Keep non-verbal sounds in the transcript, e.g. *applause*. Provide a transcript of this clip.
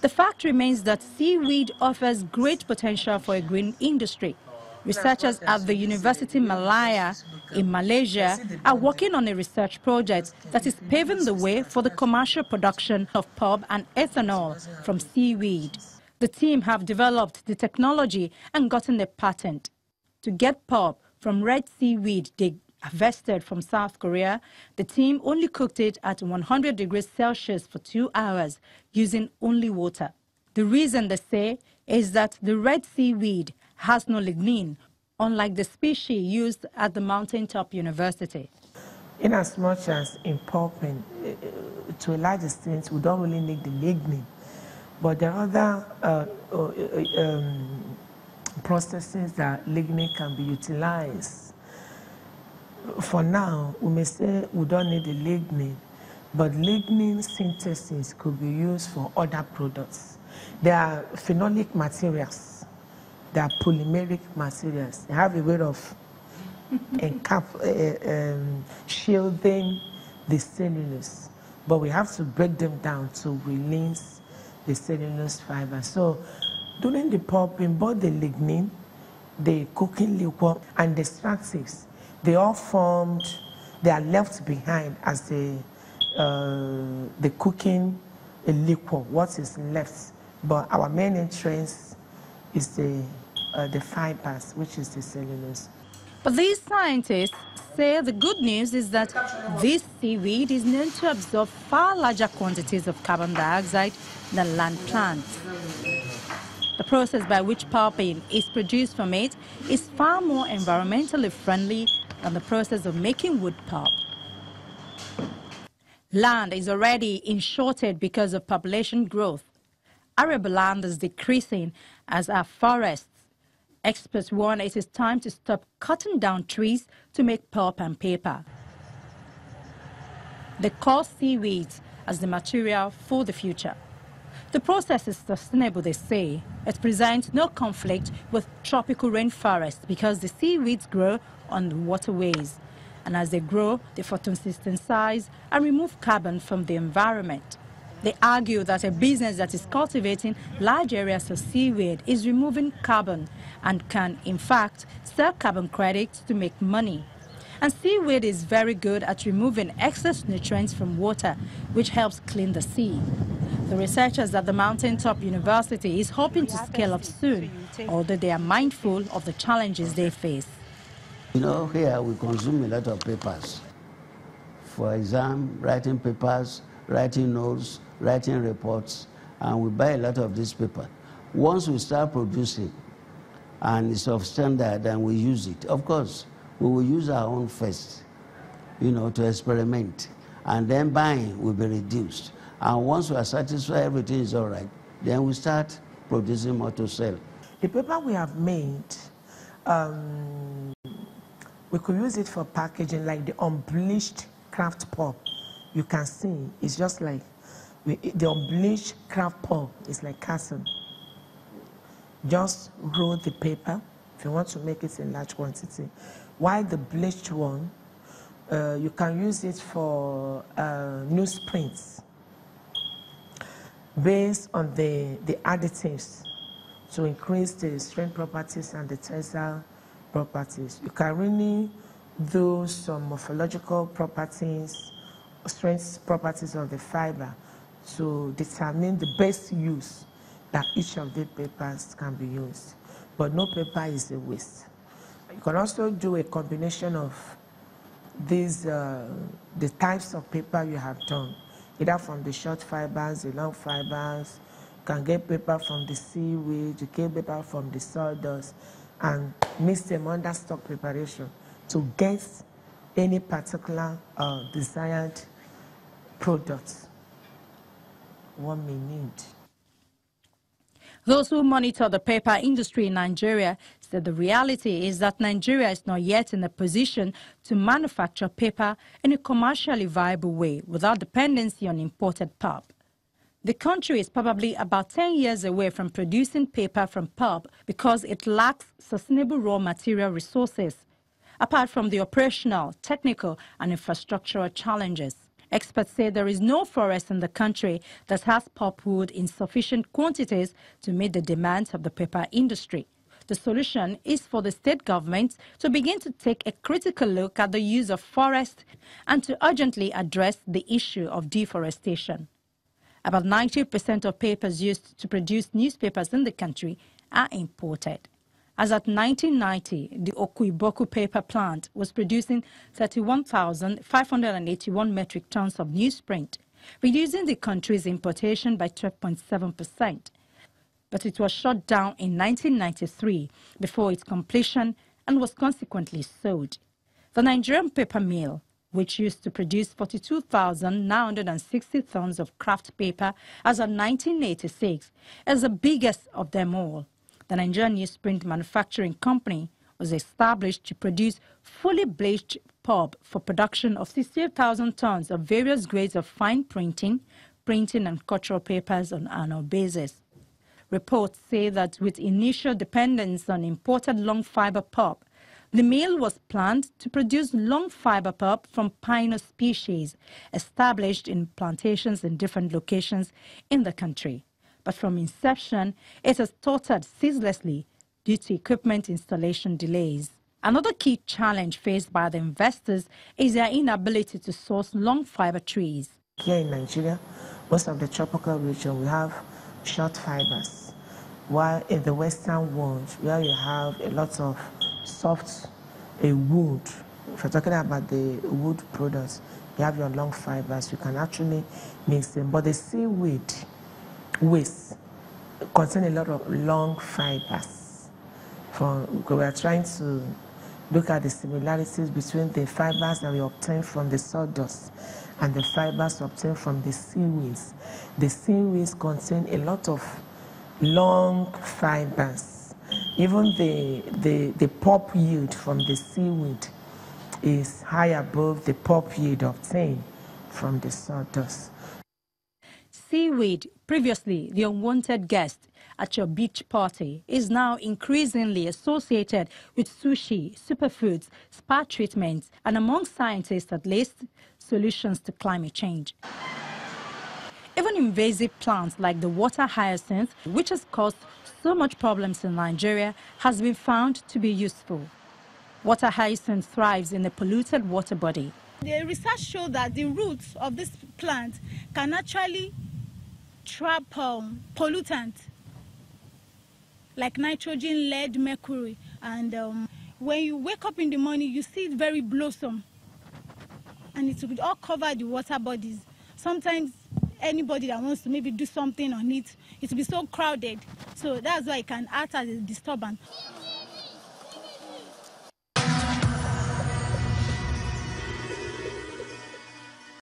The fact remains that seaweed offers great potential for a green industry. Researchers at the University Malaya in Malaysia are working on a research project that is paving the way for the commercial production of pulp and ethanol from seaweed. The team have developed the technology and gotten a patent. To get pulp from red seaweed they harvested from South Korea, the team only cooked it at 100 degrees Celsius for two hours using only water. The reason they say is that the red seaweed has no lignin, unlike the species used at the Mountaintop University. In as much as in pulping, uh, to a large extent, we don't really need the lignin. But there are other uh, uh, um, processes that lignin can be utilized. For now, we may say we don't need the lignin, but lignin synthesis could be used for other products. There are phenolic materials they are polymeric materials. They have a way of *laughs* encap, uh, um, shielding the cellulose, but we have to break them down to release the cellulose fiber. So during the pulping, both the lignin, the cooking liquor, and the extractives, they all formed, they are left behind as the, uh, the cooking liquor, what is left. But our main interest is the uh, the fibers, which is the cellulose. But these scientists say the good news is that this seaweed is known to absorb far larger quantities of carbon dioxide than land plants. The process by which pulping is produced from it is far more environmentally friendly than the process of making wood pulp. Land is already in shortage because of population growth. Arable land is decreasing as our forests Experts warn it is time to stop cutting down trees to make pulp and paper. They call seaweeds as the material for the future. The process is sustainable, they say. It presents no conflict with tropical rainforests because the seaweeds grow on the waterways. And as they grow, they photosynthesize and remove carbon from the environment. They argue that a business that is cultivating large areas of seaweed is removing carbon and can, in fact, sell carbon credits to make money. And seaweed is very good at removing excess nutrients from water, which helps clean the sea. The researchers at the Mountaintop University is hoping to scale up soon, although they are mindful of the challenges they face. You know, here we consume a lot of papers. For exam, writing papers, writing notes, writing reports, and we buy a lot of this paper. Once we start producing, and it's of standard, and we use it, of course, we will use our own first, you know, to experiment. And then buying will be reduced. And once we are satisfied everything is all right, then we start producing more to sell. The paper we have made, um, we could use it for packaging, like the unbleached kraft pulp. You can see it's just like we, the unbleached kraft pulp is like castle. Just roll the paper if you want to make it in large quantity. While the bleached one, uh, you can use it for uh, newsprints based on the, the additives to increase the strength properties and the tensile properties. You can really do some morphological properties, strength properties of the fiber to determine the best use that each of the papers can be used. But no paper is a waste. You can also do a combination of these, uh, the types of paper you have done, either from the short fibers, the long fibers, you can get paper from the seaweed, you get paper from the sawdust, and mix them under stock preparation to get any particular uh, desired product one may need. Those who monitor the paper industry in Nigeria said the reality is that Nigeria is not yet in a position to manufacture paper in a commercially viable way without dependency on imported pulp. The country is probably about 10 years away from producing paper from pulp because it lacks sustainable raw material resources, apart from the operational, technical, and infrastructural challenges. Experts say there is no forest in the country that has pulpwood in sufficient quantities to meet the demands of the paper industry. The solution is for the state government to begin to take a critical look at the use of forests and to urgently address the issue of deforestation. About 90% of papers used to produce newspapers in the country are imported. As at 1990, the Okuiboku paper plant was producing 31,581 metric tons of newsprint, reducing the country's importation by 12.7 percent but it was shut down in 1993 before its completion and was consequently sold. The Nigerian paper mill, which used to produce 42,960 tons of kraft paper as of 1986, is the biggest of them all. The Nigerian Newsprint Manufacturing Company was established to produce fully bleached pulp for production of 68,000 tons of various grades of fine printing, printing and cultural papers on an annual basis. Reports say that with initial dependence on imported long fiber pulp, the mill was planned to produce long fiber pulp from pinus species established in plantations in different locations in the country. But from inception, it has tottered ceaselessly due to equipment installation delays. Another key challenge faced by the investors is their inability to source long fiber trees. Here in Nigeria, most of the tropical region, we have short fibers while in the Western world, where you have a lot of soft a wood, if you're talking about the wood products, you have your long fibers, you can actually mix them. But the seaweed waste contain a lot of long fibers. From, we are trying to look at the similarities between the fibers that we obtain from the sawdust and the fibers obtained from the seaweeds. The seaweeds contain a lot of long fibers. Even the, the, the pulp yield from the seaweed is high above the pulp yield obtained from the sawdust. Seaweed, previously the unwanted guest at your beach party, is now increasingly associated with sushi, superfoods, spa treatments, and among scientists at least, solutions to climate change. Even invasive plants like the water hyacinth, which has caused so much problems in Nigeria, has been found to be useful. Water hyacinth thrives in a polluted water body. The research showed that the roots of this plant can actually trap um, pollutants like nitrogen, lead, mercury. And um, when you wake up in the morning, you see it very blossom. And it will all cover the water bodies. Sometimes anybody that wants to maybe do something on it, it will be so crowded. So that's why it can act as a disturbance.